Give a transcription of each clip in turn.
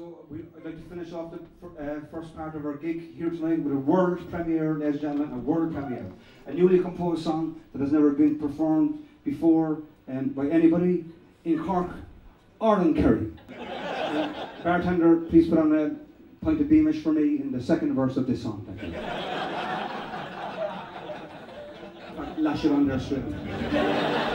So we, I'd like to finish off the uh, first part of our gig here tonight with a world premiere, ladies and gentlemen, a world premiere. A newly composed song that has never been performed before um, by anybody in Cork or in Kerry. Uh, bartender, please put on a pint of Beamish for me in the second verse of this song. Thank you. Lash it on there straight.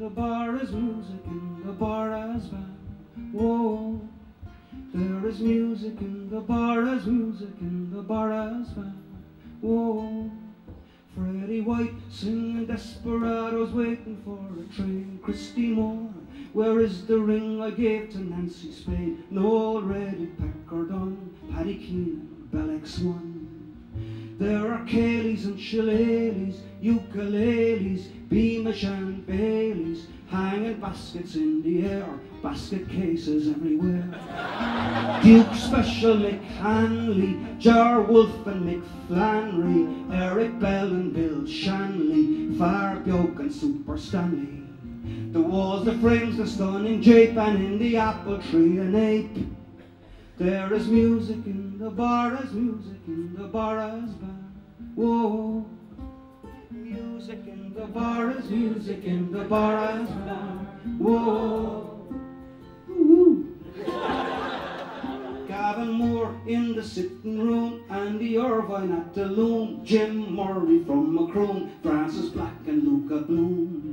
The bar, is music in the bar as well. Whoa. There is music in the bar, is music in the bar as well. Whoa. Freddie White singing desperados waiting for a train. Christy Moore, where is the ring I gave to Nancy Spain? Noel Redding Pecker Dunne, Paddy Keenan, Bellex one. There are Kayleys and shillelaghs, ukuleles, Beamish and Baileys, hanging baskets in the air, basket cases everywhere. Duke Special Mick Hanly, Jar Wolf and Mick Flannery, Eric Bell and Bill Shanley, Farbioke and Super Stanley. The walls, the frames, the stunning jape, and in the apple tree an ape. There is music in the bar, as music in the bar as bar. Whoa. Music in the bar, as music in the bar as bar. Whoa. Woo. Gavin Moore in the sitting room, Andy Irvine at the loom, Jim Murray from Macroom, Frances Black and Luka Bloom.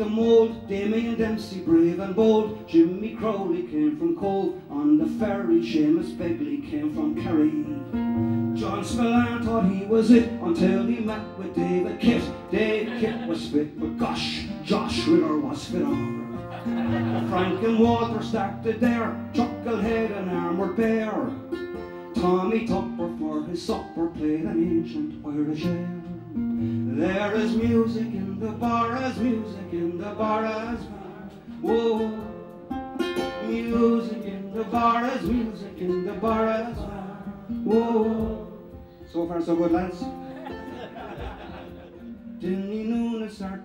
The mold, Damien Dempsey brave and bold, Jimmy Crowley came from Cobh, on the ferry Seamus Begley came from Kerry. John Spillane thought he was it until he met with David Kitt. David Kitt was fit, but gosh, Josh Ritter was fit. Frank and Walter stacked started there, Chucklehead and Armoured Bear. Tommy Tupper for his supper played an ancient Irish air. There is music in the bar, as music in the bar as bar. Whoa, music in the bar, as music in the bar as bar. Whoa. So far, so good, lads.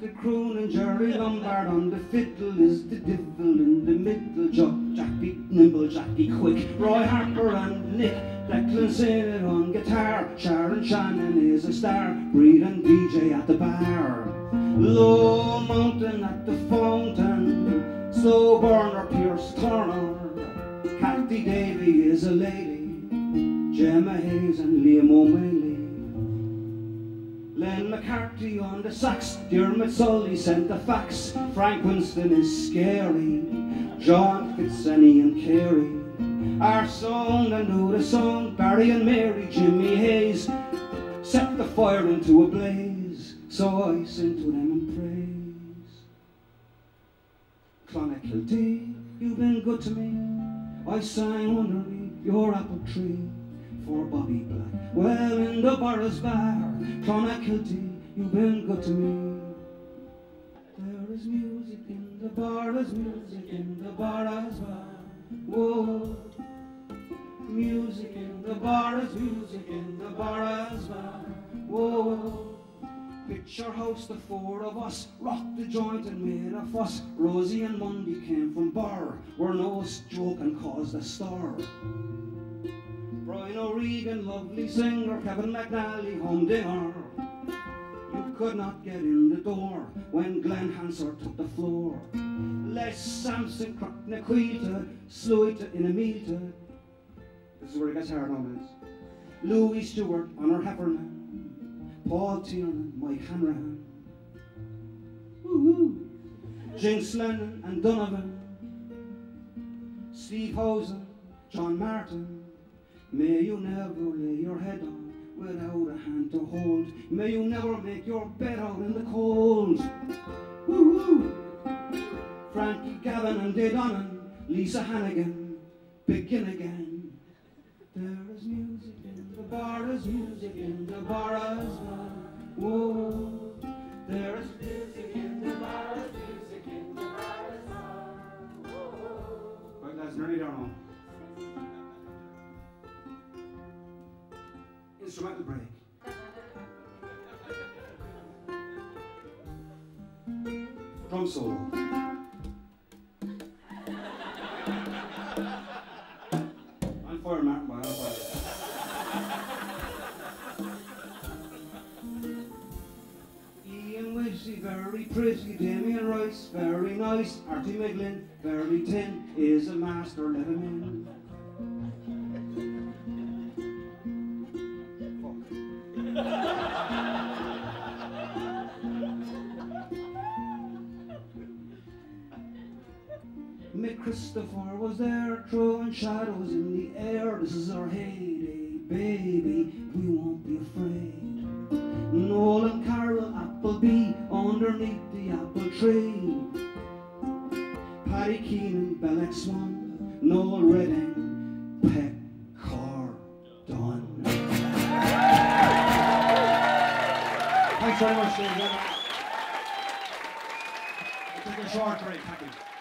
Noonan started crooning, Jerry Lombard on the fiddle is the devil in the middle. Jock, Jackie, Nimble, Jackie Quick, Roy Harper and Nick, Declan Sinnott on guitar, Sharon Shannon is a star, Breed and DJ at the bar. Low Mountain at the fountain, Slow Burner Pierce Turner, Cathy Davey is a lady, Gemma Hayes and Liam Ó Maonlaí. Len McCarthy on the sax, Dermot Sully sent the fax, Frank Winston is scary, John Fitz and Carey. Our song and do the song, Barry and Mary, Jimmy Hayes, set the fire into a blaze, so I sing to them in praise. Clonakilty, you've been good to me, I sang underneath your apple tree for Bobby Black. Well, in DeBarra's Bar, Clonakilty, you've been good to me. There is music in the bar, there's music in the bar as well. Whoa. Music in the bar, there's music in the bar as well. Whoa. Picture house, the four of us rocked the joint and made a fuss. Rosie and Monday came from Bar, where no joke and caused a star. Brian O'Regan, lovely singer, Kevin McNally, home dinner. You could not get in the door when Glen Hansard took the floor. Les Sampson, Crocknaquita, Sluita in a meter. This is where it gets hard on this. Louis Stewart on her Heffernan. Paul Tiernan, Mike Hanrahan. Woo-hoo. Jinx Lennon and Donovan. Steve Hosen, John Martyn. May you never lay your head on without a hand to hold. May you never make your bed out in the cold. Woo-hoo. Frankie Gavin and Dave Lisa Hannigan, begin again. There is music in the bar, there's music in the bar as well. Whoa. There is music in the bar, there's music in the bar as well. Now. Instrumental break. drum solo. Very pretty, Damien Rice, very nice, Arty McGlynn, very tin, is a master, let him in. Mic Christopher was there, throwing shadows in the air. This is our heyday, baby. We won't be afraid. Nolan Carroll, Appleby, underneath the apple tree. Paddy Keenan, Bellex Swan, Noel Redding, Peck Thanks very much, Dave. We'll take a short break. Thank you.